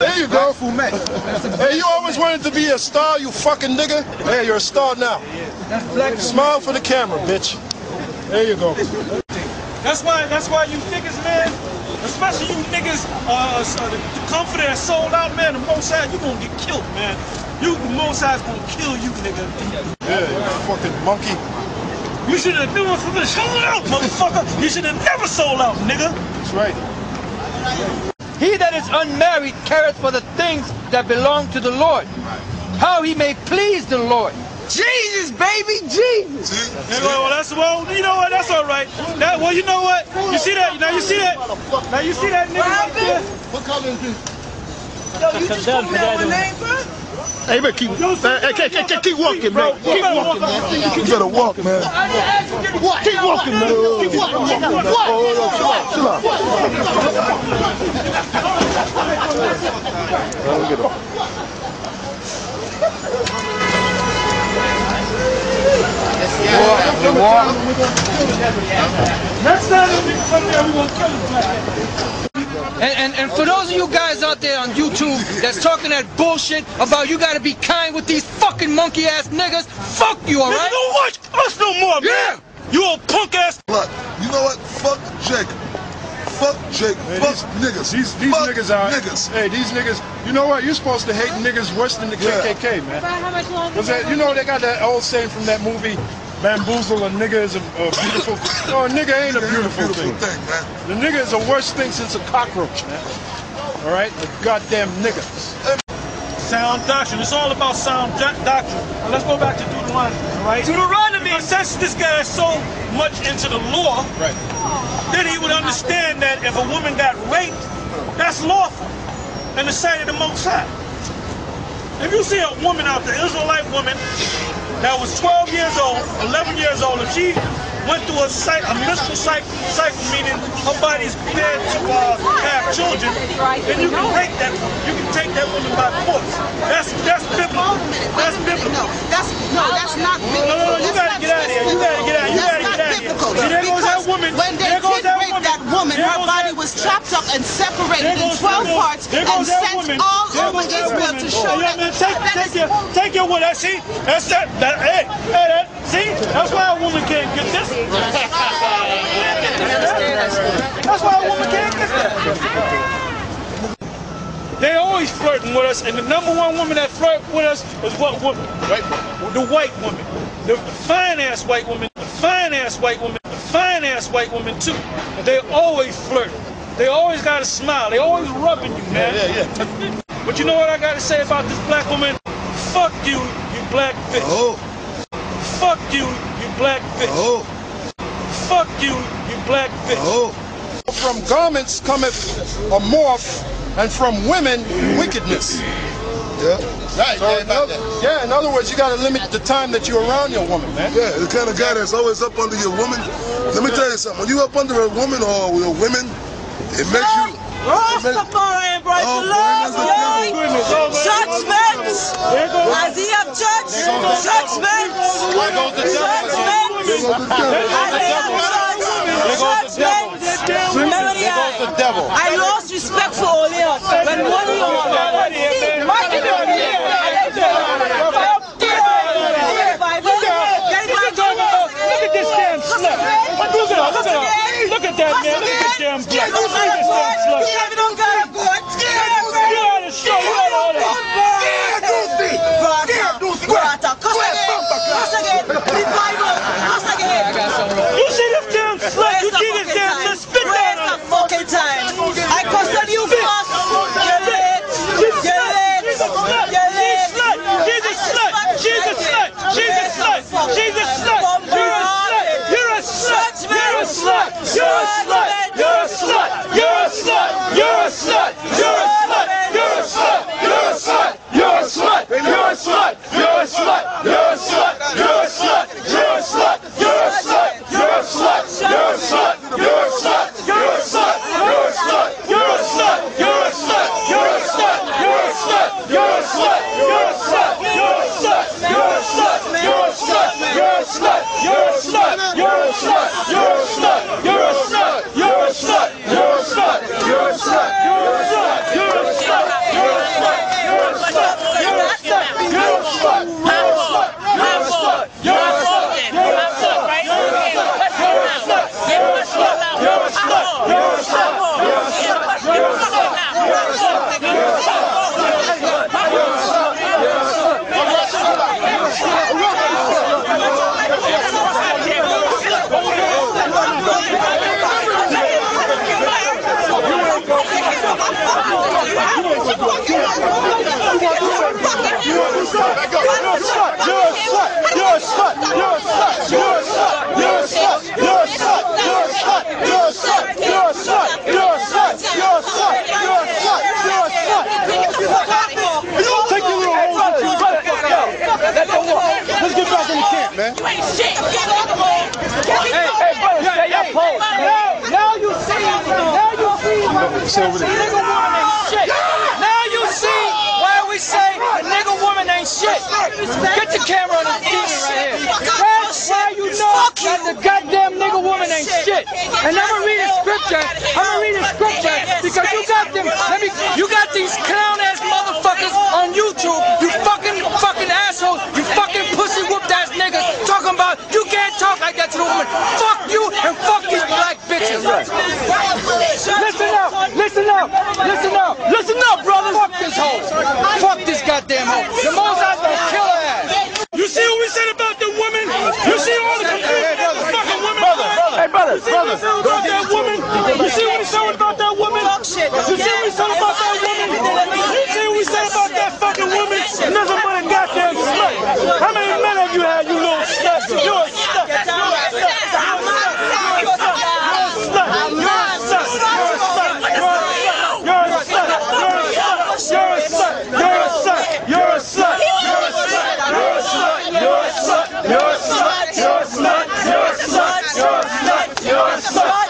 There you go. Hey, you always wanted to be a star, you fucking nigga. Hey, you're a star now. Smile for the camera, bitch. There you go. That's why. That's why you niggas, man. Especially you niggas, uh, the, the comforter that sold out, man. The most you gonna get killed, man. You, the most gonna kill you, nigga. Yeah, you fucking monkey. You should have never fucking sold out, motherfucker. You should have never sold out, nigga. That's right. He that is unmarried careth for the things that belong to the Lord. How he may please the Lord. Jesus, baby, Jesus. Yeah, well, well, that's well, you know what? That's all right. That well, you know what? You see that? Now you see that? Now you see that nigga right there? What color is this? Yo, you just told me that one name, bro? Hey, man, keep, hey, keep, keep, keep walking, man. Keep walking, man. You better walk, man. Keep walking, man. Keep walking, man. Yo, chill out, chill out. Next time that nigga come we gonna kill his. And, and, and for those of you guys out there on YouTube that's talking that bullshit about you gotta be kind with these fucking monkey ass niggas, fuck you, Nigga, alright? don't watch us no more, man! Yeah. You a punk ass. Look, you know what? Fuck Jake. Fuck Jake. Hey, Fuck these, niggas. These, these Fuck niggas are. niggas. Hey, these niggas. You know what? You're supposed to hate niggas worse than the Yeah. KKK, man. How much longer? Was that, you know they got that old saying from that movie, Bamboozle, a nigga is a, a beautiful. No, a nigga ain't a beautiful, Beautiful thing. thing, man. The nigga is the worst thing since a cockroach, man. All right, the goddamn nigga. Sound doctrine. It's all about sound do- doctrine. Now let's go back to Deuteronomy, all right? Deuteronomy! But since this guy is so much into the law, Right. then he would understand that if a woman got raped, that's lawful in the sight of the Most High. If you see a woman out there, Israelite woman, that was 12 years old, 11 years old, if she went through a, cy- a menstrual cycle, cycle, meaning her body's prepared to uh, have children, then you can take that you can take that woman by force. That's that's biblical. That's biblical. No, that's no, that's not biblical. no, no, no you gotta get out of here. You gotta get out. You gotta get out of here. See, there goes that woman. When they There goes did that rape woman. that woman, her body chopped up and separated in 12 there parts and sent woman. all over Israel woman. to show that, man, take, that take your, take your word. See, that's that. that hey, hey, that. See, that's why a woman can't get this. That's why a woman can't get that. They always flirting with us, and the number one woman that flirt with us is what woman? Right? The white woman. The fine ass white woman, the fine ass white woman, the fine ass white woman too. They always flirt. They always got a smile. They always rubbing you, man. Yeah, yeah. But you know what I gotta say about this black woman? Fuck you, you black bitch. Oh, Fuck you, you black bitch. oh, Fuck you, you black bitch. oh. From garments cometh a morph, and from women wickedness. Yeah. Right. So in other, yeah. In other words, you got to limit the time that you're around your woman, man. Yeah, the kind of guy that's always up under your woman. Let me tell you something. When you up under a woman or your women, it makes you. Rastafari embrace oh, the Lord's day. Judgment. Isaiah church. Judgment. Judgment. Isaiah church. Judgment. Judgment. I lost respect for all When one that man. Look at them black. Look at them black. Just like see why we say the nigga woman ain't shit. Now you see why we say the nigga woman ain't shit. Get the camera on this demon right here. That's why you know that the goddamn nigga woman ain't shit. And I'm gonna read a scripture. I'm gonna read a scripture because you got them. Let me. You got these clown ass motherfuckers on YouTube. You fucking fucking assholes. You fucking pussy whooped ass niggas talking about you can't talk like that to the woman. Fuck you and fuck these black bitches. Listen up, listen up, listen up, listen up, brothers. Fuck this hoe. Fuck this goddamn hoe. The Mozart's gonna kill her ass. You see what we said about the women? You see all the confusion that the fucking women Brother, are? hey, brother, You see what we brother. said about that woman? You see what we said about that woman? You see what we said about that woman? You see what we said about that fucking woman? Nothing but a goddamn slut. How many men have you had, you little slut? You're a slut. You're a slut.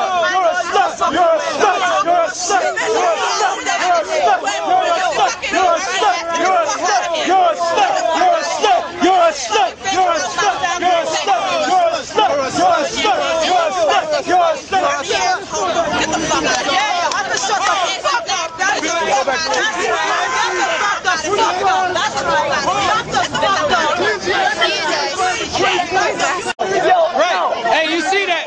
Right. Hey, you see that?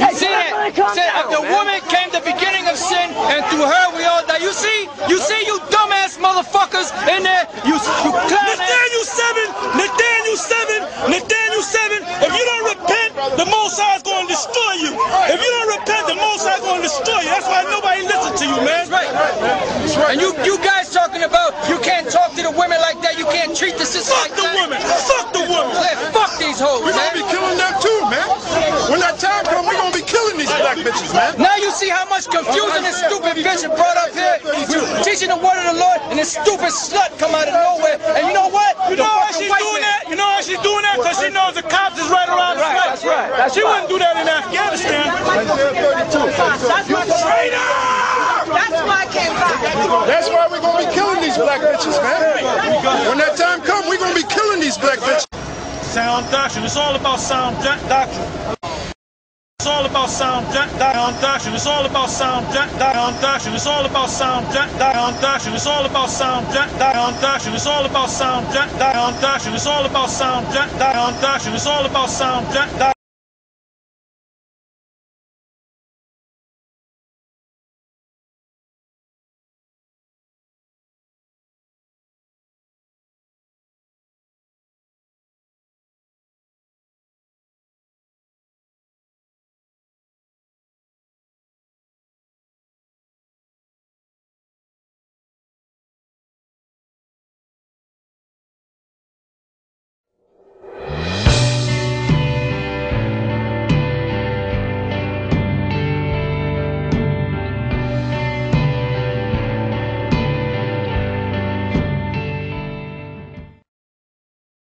You see that? Say, if the woman came the beginning of sin, and through her we all die. You see? You see, you dumbass motherfuckers in there. You, you clown ass. Nathaniel 7, Nathaniel 7, Nathaniel 7, if you don't repent, the Most High is going to destroy you. If you don't repent, the Most High is going to destroy you. That's why nobody listens to you, man. Right. And you, you guys talking about you can't talk to the women like that. You can't treat the sister Fuck like the that. women. Fuck the women. Yeah, fuck these hoes, We gonna man. be killing them too, man. When that time comes, we gonna be killing these black bitches, man. Now you see how much confusion this stupid bitch brought up here. We teaching the word of the Lord, and this stupid slut come out of nowhere. And you know what? You know why she's doing that? You know why she's doing that? Because she knows the cops is right around the Right, way. that's right, that's she right. wouldn't do that in Afghanistan. That's my Traitor! That's why I came back. That's why we gonna be killing these black bitches, man. When that time comes, we're gonna be killing these black bitches. Sound doctrine. It's all about sound doctrine. It's all about sound do- sound doctrine. It's all about sound do- sound doctrine. It's all about sound do- sound doctrine. It's all about sound do- sound doctrine. It's all about sound do- doctrine. It's all about sound do- doctrine. It's all about sound do-